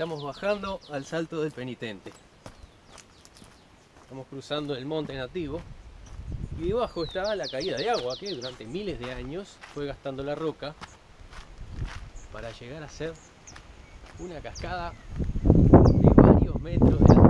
Estamos bajando al Salto del Penitente. Estamos cruzando el monte nativo y debajo está la caída de agua que durante miles de años fue gastando la roca para llegar a ser una cascada de varios metros de altura.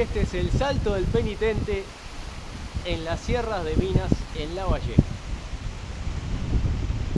Este es el Salto del Penitente en las sierras de Minas en La Valleja.